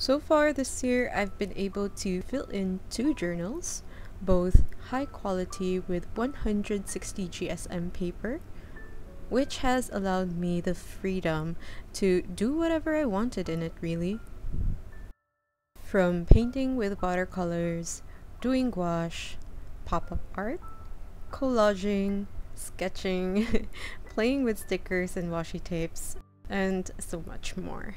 So far this year, I've been able to fill in two journals, both high quality with 160 GSM paper, which has allowed me the freedom to do whatever I wanted in it really. From painting with watercolors, doing gouache, pop-up art, collaging, sketching, playing with stickers and washi tapes, and so much more.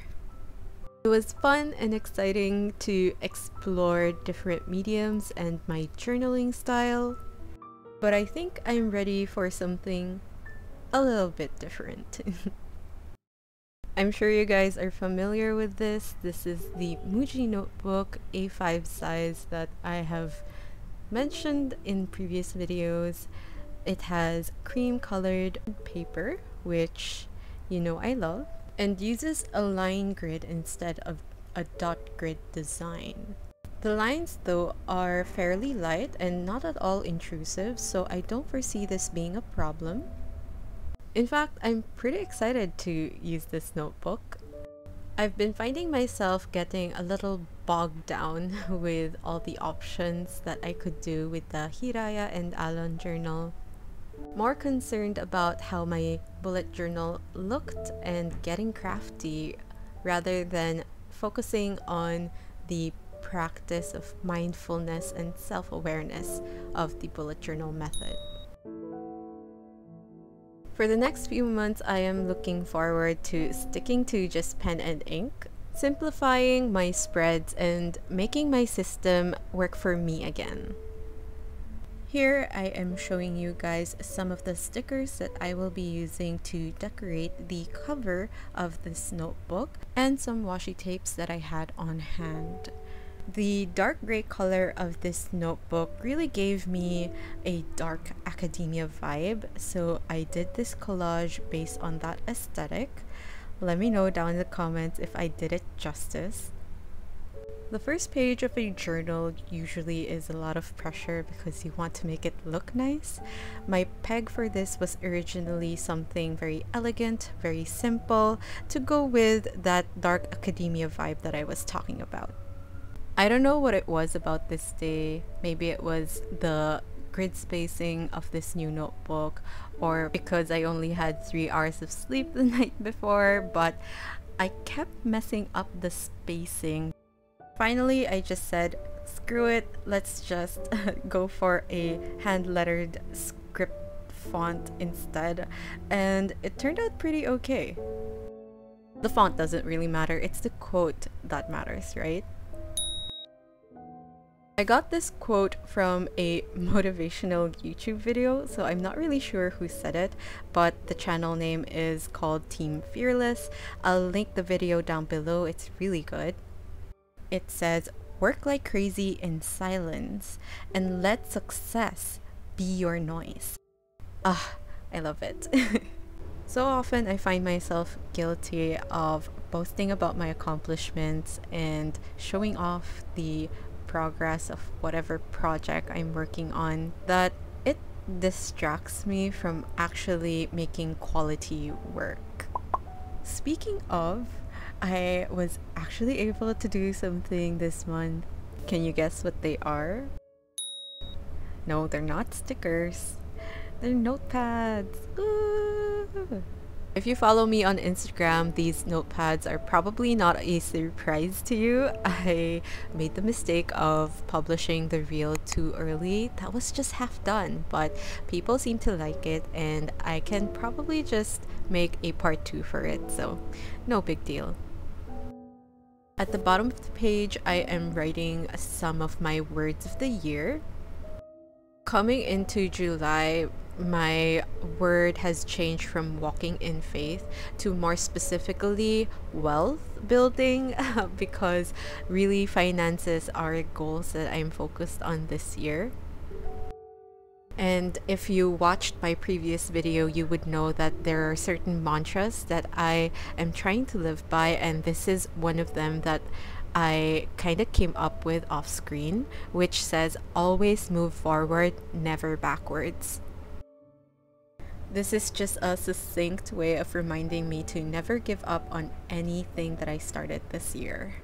It was fun and exciting to explore different mediums and my journaling style, but I think I'm ready for something a little bit different. I'm sure you guys are familiar with this. This is the Muji notebook A5 size that I have mentioned in previous videos. It has cream colored paper, which you know I love, and uses a line grid instead of a dot grid design. The lines though are fairly light and not at all intrusive, so I don't foresee this being a problem. In fact, I'm pretty excited to use this notebook. I've been finding myself getting a little bogged down with all the options that I could do with the Hiraya and Alon journal. More concerned about how my bullet journal looked and getting crafty rather than focusing on the practice of mindfulness and self-awareness of the bullet journal method. For the next few months, I am looking forward to sticking to just pen and ink, simplifying my spreads, and making my system work for me again. Here I am showing you guys some of the stickers that I will be using to decorate the cover of this notebook and some washi tapes that I had on hand. The dark gray color of this notebook really gave me a dark academia vibe, so I did this collage based on that aesthetic. Let me know down in the comments if I did it justice. The first page of a journal usually is a lot of pressure because you want to make it look nice. My peg for this was originally something very elegant, very simple, to go with that dark academia vibe that I was talking about. I don't know what it was about this day. Maybe it was the grid spacing of this new notebook or because I only had three hours of sleep the night before, but I kept messing up the spacing. Finally, I just said, screw it, let's just go for a hand-lettered script font instead, and it turned out pretty okay. The font doesn't really matter, it's the quote that matters, right? I got this quote from a motivational YouTube video, so I'm not really sure who said it, but the channel name is called Team Fearless. I'll link the video down below, it's really good. It says, work like crazy in silence and let success be your noise. Ah, I love it. so often I find myself guilty of boasting about my accomplishments and showing off the progress of whatever project I'm working on that it distracts me from actually making quality work. Speaking of, I was actually able to do something this month. Can you guess what they are? No, they're not stickers. They're notepads. Ooh. If you follow me on Instagram, these notepads are probably not a surprise to you. I made the mistake of publishing the reel too early. That was just half done, but people seem to like it and I can probably just make a part 2 for it, so no big deal. At the bottom of the page, I am writing some of my words of the year. Coming into July, my word has changed from walking in faith to more specifically wealth building because really finances are goals that I'm focused on this year. And if you watched my previous video, you would know that there are certain mantras that I am trying to live by and this is one of them that I kind of came up with off screen, which says always move forward, never backwards. This is just a succinct way of reminding me to never give up on anything that I started this year.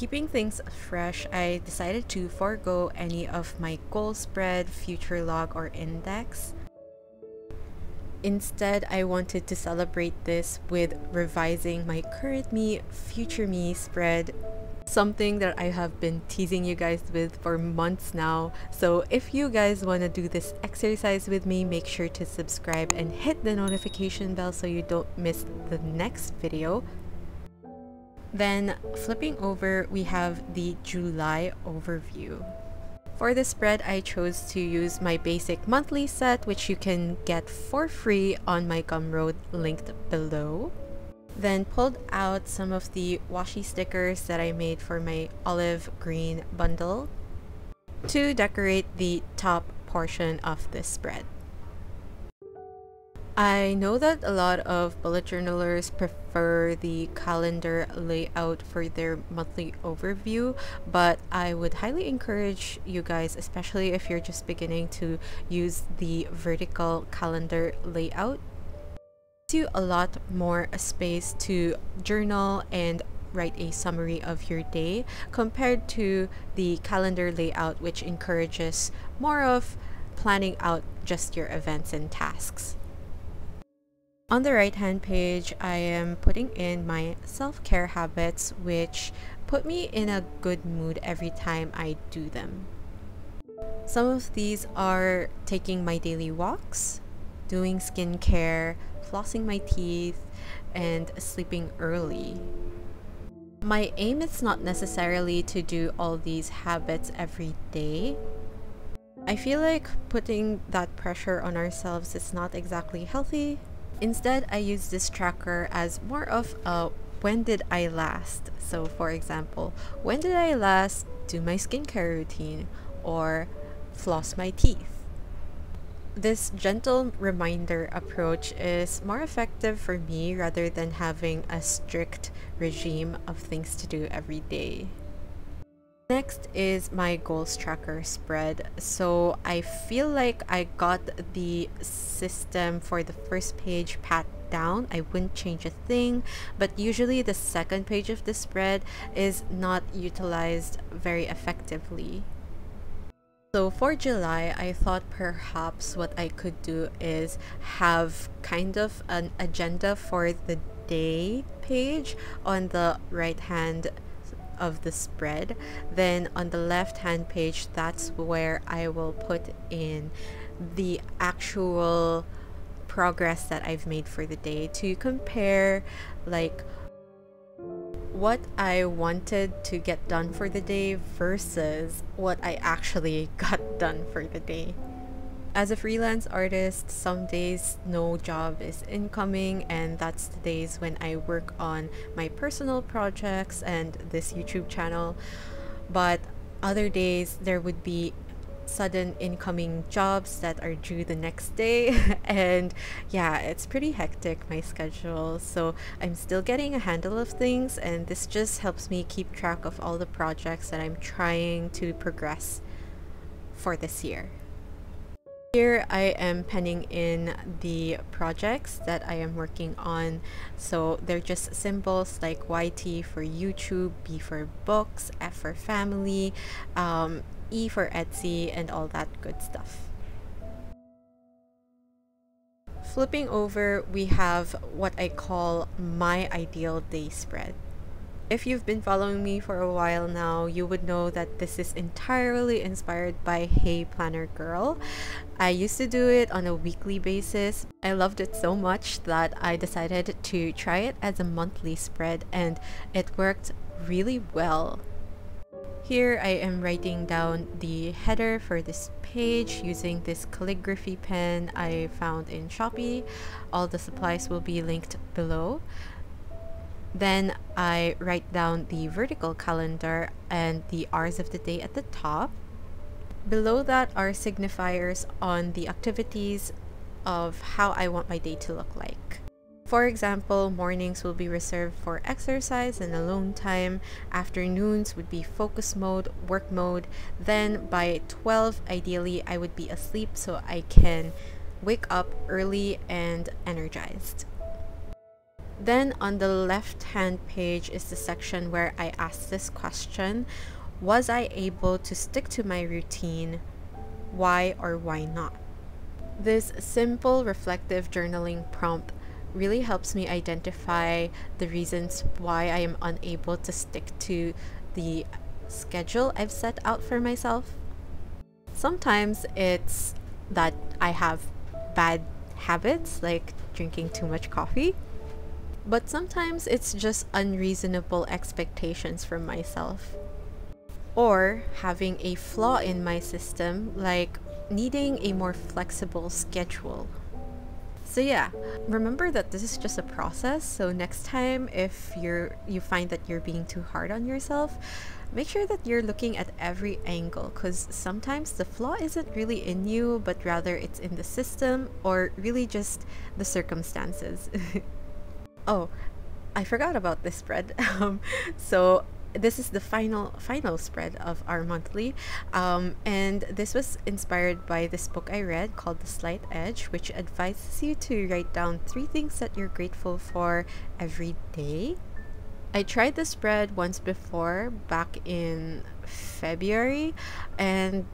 Keeping things fresh, I decided to forego any of my goal spread, future log, or index. Instead, I wanted to celebrate this with revising my current me, future me spread something that I have been teasing you guys with for months now. So if you guys want to do this exercise with me, make sure to subscribe and hit the notification bell so you don't miss the next video. Then flipping over, we have the July overview. For the spread, I chose to use my basic monthly set, which you can get for free on my Gumroad linked below. Then pulled out some of the washi stickers that I made for my olive green bundle to decorate the top portion of this spread. I know that a lot of bullet journalers prefer the calendar layout for their monthly overview, but I would highly encourage you guys, especially if you're just beginning to use the vertical calendar layout you a lot more space to journal and write a summary of your day compared to the calendar layout which encourages more of planning out just your events and tasks. On the right hand page, I am putting in my self-care habits which put me in a good mood every time I do them. Some of these are taking my daily walks, doing skincare, flossing my teeth, and sleeping early. My aim is not necessarily to do all these habits every day. I feel like putting that pressure on ourselves is not exactly healthy. Instead, I use this tracker as more of a when did I last? So for example, when did I last do my skincare routine or floss my teeth? this gentle reminder approach is more effective for me rather than having a strict regime of things to do every day. Next is my goals tracker spread. So I feel like I got the system for the first page pat down. I wouldn't change a thing, but usually the second page of the spread is not utilized very effectively. So for July, I thought perhaps what I could do is have kind of an agenda for the day page on the right hand of the spread. Then on the left hand page, that's where I will put in the actual progress that I've made for the day to compare like what I wanted to get done for the day versus what I actually got done for the day. As a freelance artist, some days no job is incoming and that's the days when I work on my personal projects and this YouTube channel. But other days there would be sudden incoming jobs that are due the next day. And yeah it's pretty hectic my schedule. So i'm still getting a handle of things and this just helps me keep track of all the projects that i'm trying to progress for this year here I am penning in the projects that I am working on. So they're just symbols like YT for YouTube, B for books, F for family, um, E for Etsy, and all that good stuff. Flipping over, we have what I call my ideal day spread. If you've been following me for a while now, you would know that this is entirely inspired by Hey Planner Girl. I used to do it on a weekly basis. I loved it so much that I decided to try it as a monthly spread and it worked really well. Here I am writing down the header for this page using this calligraphy pen I found in Shopee. All the supplies will be linked below. Then I write down the vertical calendar and the hours of the day at the top. Below that are signifiers on the activities of how I want my day to look like. For example, mornings will be reserved for exercise and alone time, afternoons would be focus mode, work mode, then by 12 ideally I would be asleep so I can wake up early and energized. Then on the left hand page is the section where I ask this question Was I able to stick to my routine? Why or why not? This simple reflective journaling prompt really helps me identify the reasons why I am unable to stick to the schedule I've set out for myself. Sometimes it's that I have bad habits like drinking too much coffee. But sometimes it's just unreasonable expectations from myself. Or having a flaw in my system like needing a more flexible schedule. So yeah, remember that this is just a process. So next time if you're you find that you're being too hard on yourself, make sure that you're looking at every angle because sometimes the flaw isn't really in you, but rather it's in the system or really just the circumstances. oh, I forgot about this spread. Um, so this is the final final spread of our monthly. Um, and this was inspired by this book i read called the slight edge which advises you to write down three things that you're grateful for every day. I tried the spread once before back in february and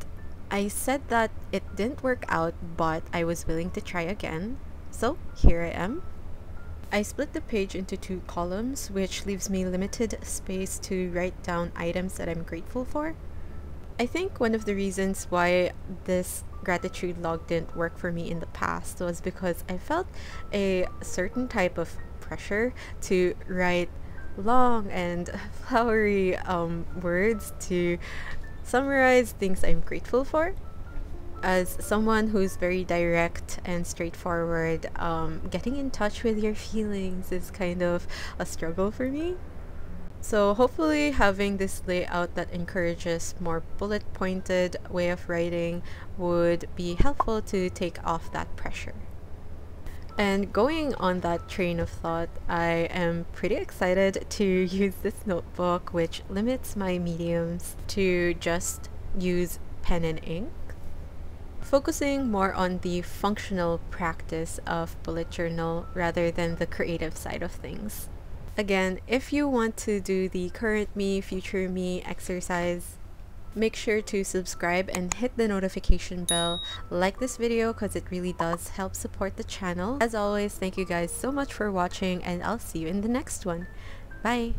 i said that it didn't work out but i was willing to try again. So here i am I split the page into two columns, which leaves me limited space to write down items that I'm grateful for. I think one of the reasons why this gratitude log didn't work for me in the past was because I felt a certain type of pressure to write long and flowery um, words to summarize things I'm grateful for as someone who's very direct and straightforward, um, getting in touch with your feelings is kind of a struggle for me. So hopefully having this layout that encourages more bullet pointed way of writing would be helpful to take off that pressure. And going on that train of thought, I am pretty excited to use this notebook which limits my mediums to just use pen and ink focusing more on the functional practice of bullet journal rather than the creative side of things. Again, if you want to do the current me, future me exercise, make sure to subscribe and hit the notification bell. Like this video because it really does help support the channel. As always, thank you guys so much for watching and I'll see you in the next one. Bye!